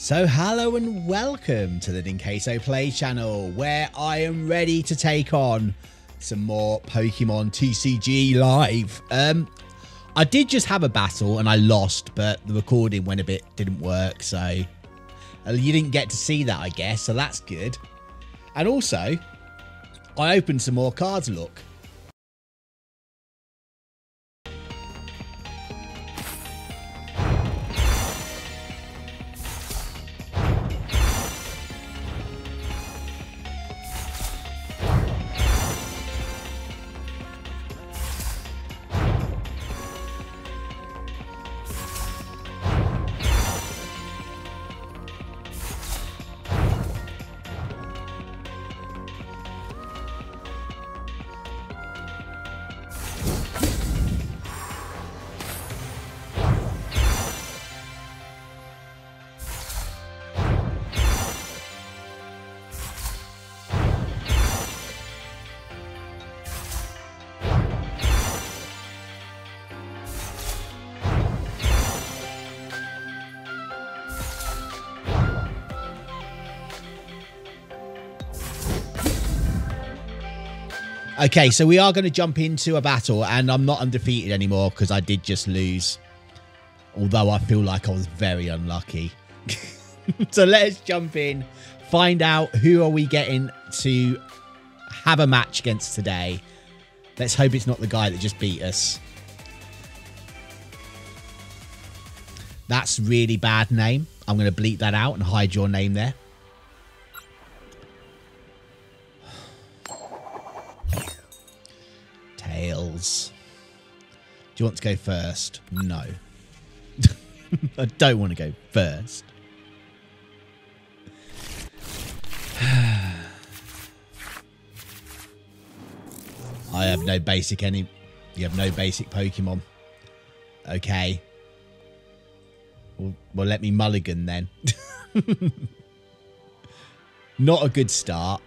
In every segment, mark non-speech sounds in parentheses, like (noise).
So hello and welcome to the Ninqueso Play channel where I am ready to take on some more Pokemon TCG live. Um, I did just have a battle and I lost, but the recording went a bit, didn't work, so uh, you didn't get to see that, I guess, so that's good. And also, I opened some more cards, look. Okay, so we are going to jump into a battle, and I'm not undefeated anymore because I did just lose. Although I feel like I was very unlucky. (laughs) so let's jump in, find out who are we getting to have a match against today. Let's hope it's not the guy that just beat us. That's really bad name. I'm going to bleep that out and hide your name there. Tails. Do you want to go first? No. (laughs) I don't want to go first. (sighs) I have no basic any. You have no basic Pokemon. Okay. Well, well let me mulligan then. (laughs) Not a good start.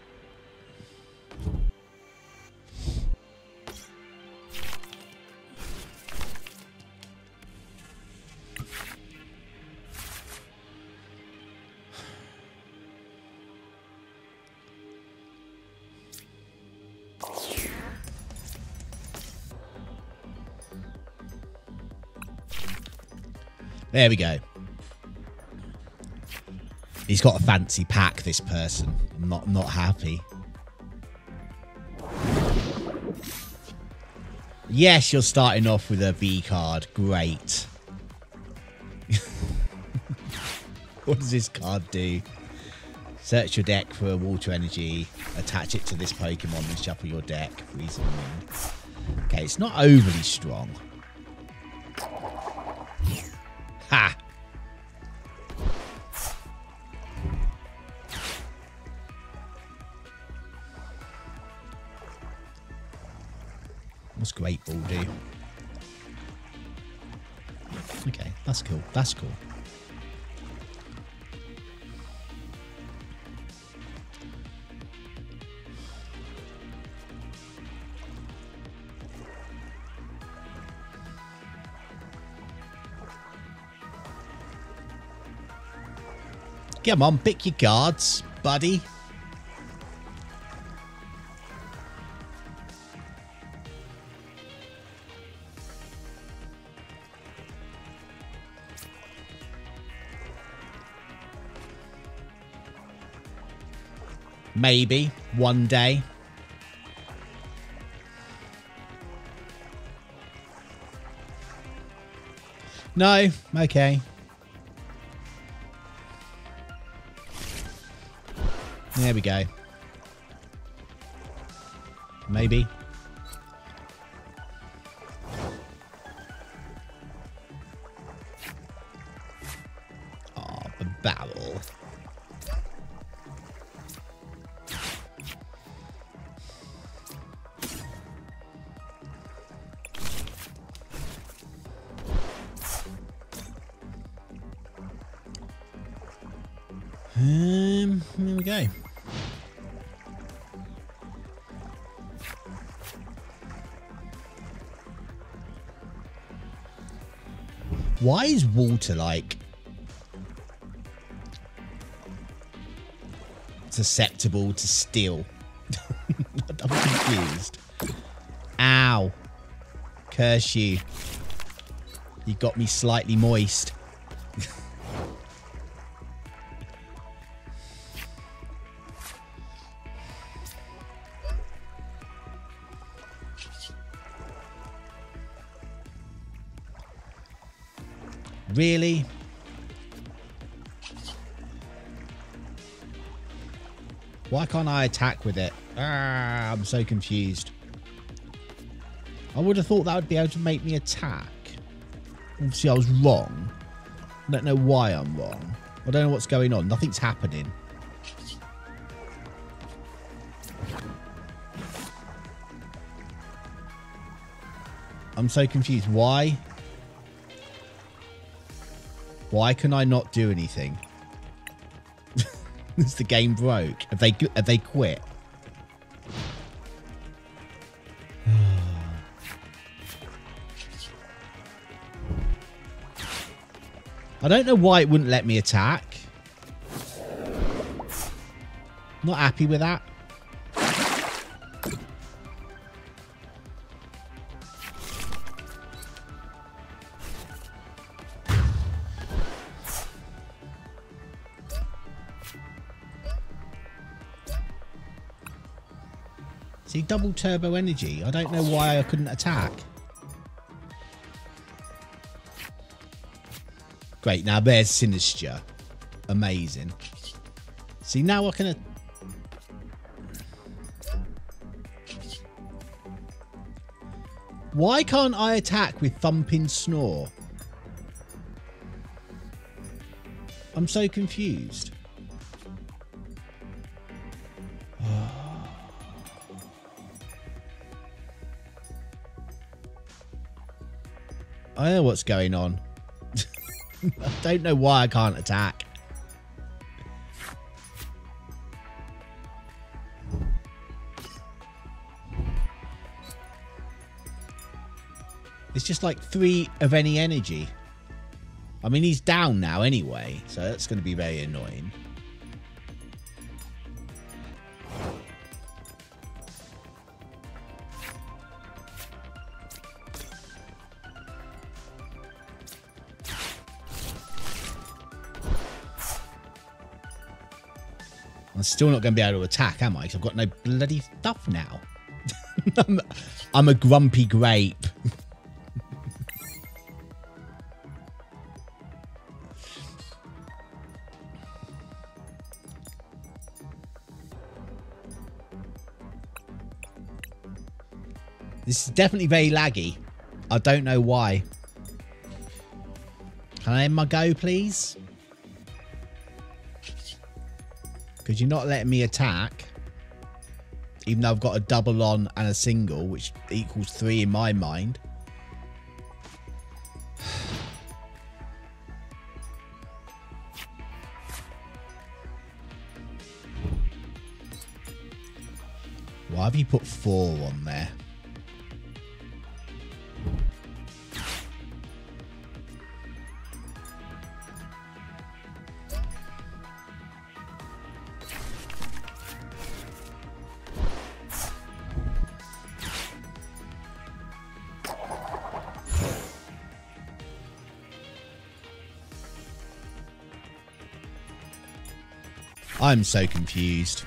There we go. He's got a fancy pack, this person. I'm not, not happy. Yes, you're starting off with a V card. Great. (laughs) what does this card do? Search your deck for water energy, attach it to this Pokemon and shuffle your deck. Reason Okay, it's not overly strong. What's Great Ball do? Okay, that's cool. That's cool. Come on, pick your cards, buddy. Maybe one day. No, okay. There we go. Maybe. Why is water like susceptible to steel? (laughs) I'm confused. Ow. Curse you. You got me slightly moist. Really? Why can't I attack with it? Ah, I'm so confused. I would have thought that would be able to make me attack. Obviously, I was wrong. I don't know why I'm wrong. I don't know what's going on. Nothing's happening. I'm so confused. Why? Why can I not do anything? (laughs) Is the game broke? Have they have they quit? (sighs) I don't know why it wouldn't let me attack. Not happy with that. See, double turbo energy. I don't know why I couldn't attack. Great, now there's Sinister. Amazing. See, now I can... Why can't I attack with Thumping Snore? I'm so confused. I know what's going on. (laughs) I don't know why I can't attack. It's just like three of any energy. I mean, he's down now anyway, so that's going to be very annoying. I'm still not going to be able to attack, am I? Because I've got no bloody stuff now. (laughs) I'm, a grumpy grape. (laughs) this is definitely very laggy. I don't know why. Can I end my go, please? Because you're not letting me attack. Even though I've got a double on and a single, which equals three in my mind. (sighs) Why have you put four on there? I'm so confused.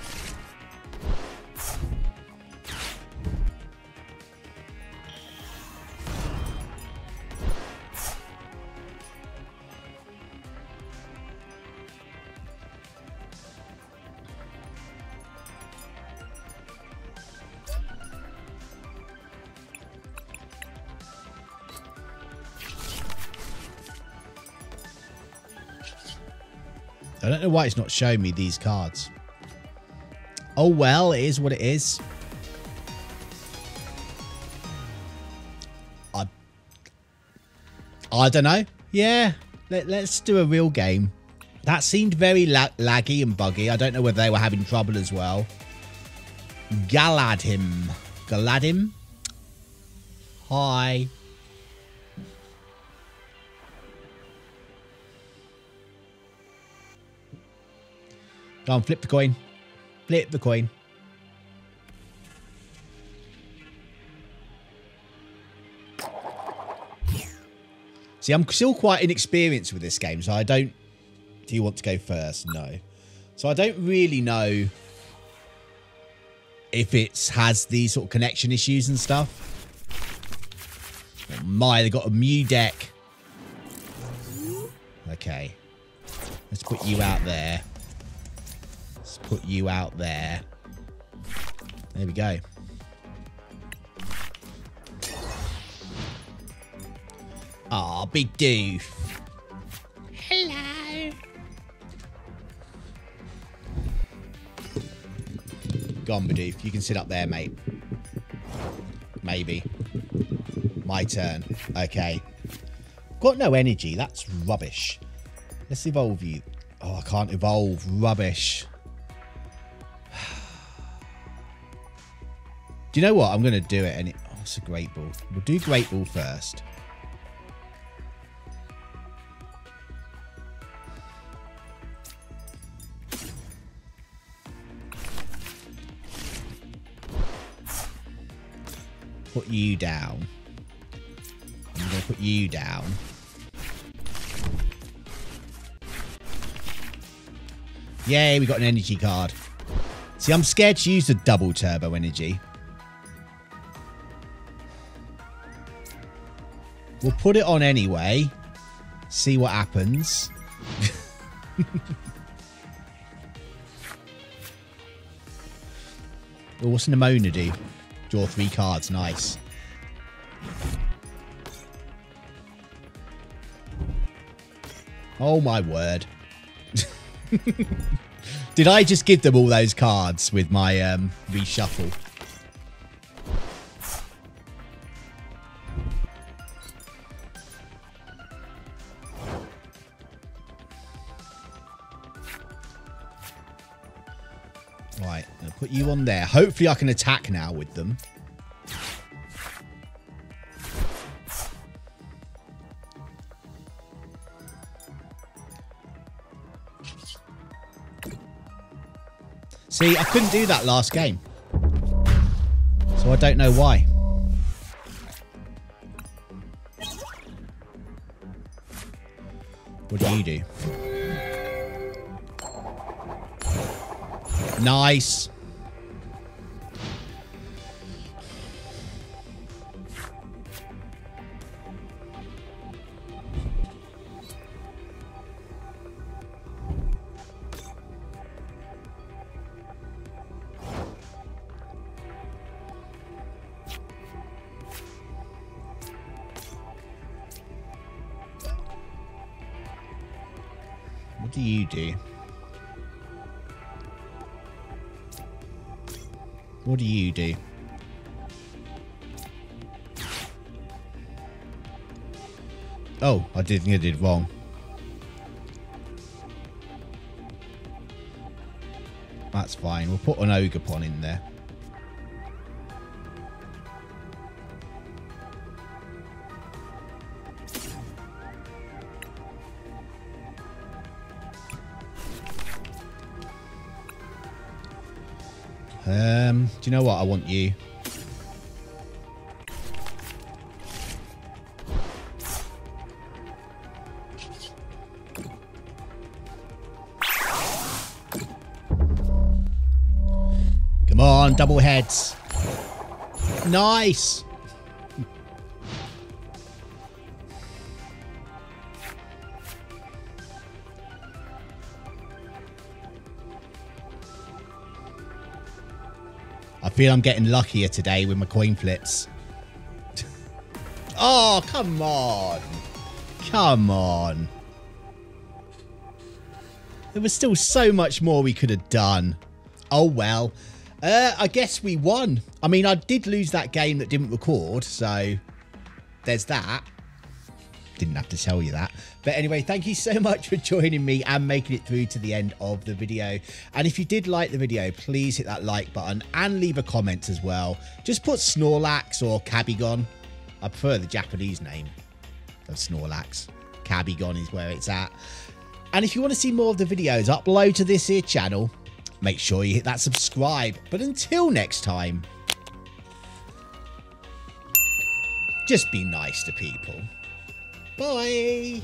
I don't know why it's not showing me these cards. Oh well, it is what it is. I I don't know. Yeah, let, us do a real game. That seemed very la laggy and buggy. I don't know whether they were having trouble as well. Galadim. Galadim? Hi. Go on, flip the coin. Flip the coin. See, I'm still quite inexperienced with this game, so I don't... Do you want to go first? No. So I don't really know if it has these sort of connection issues and stuff. Oh my, they got a Mew deck. Okay. Let's put you out there. Put you out there. There we go. Ah, big doof. Hello. Go on, Bidoof. You can sit up there, mate. Maybe. My turn. Okay. Got no energy. That's rubbish. Let's evolve you. Oh, I can't evolve. Rubbish. Do you know what? I'm going to do it. And it, oh, it's a great ball. We'll do great ball first. Put you down. I'm going to put you down. Yay, we got an energy card. See, I'm scared to use the double turbo energy. We'll put it on anyway. See what happens. (laughs) oh, what's Nemona do? Draw three cards. Nice. Oh my word. (laughs) Did I just give them all those cards with my um, reshuffle? On there. Hopefully I can attack now with them. See, I couldn't do that last game. So I don't know why. What do you do? Nice. Do you do? What do you do? Oh, I did I did wrong. That's fine. We'll put an Ogerpon in there. Do you know what? I want you. Come on, double heads. Nice. Feel I'm getting luckier today with my coin flips. oh, come on. Come on. There was still so much more we could have done. Oh, well. Uh, I guess we won. I mean, I did lose that game that didn't record, so there's that. Didn't have to tell you that. But anyway, thank you so (laughs) much for joining me and making it through to the end of the video. And if you did like the video, please hit that like button and leave a comment as well. Just put Snorlax or Kabigon. I prefer the Japanese name of Snorlax. Kabigon is where it's at. And if you want to see more of the videos, upload to this here channel make sure you hit that subscribe. But until next time, just be nice to people. Bye.